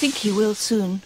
think he will soon.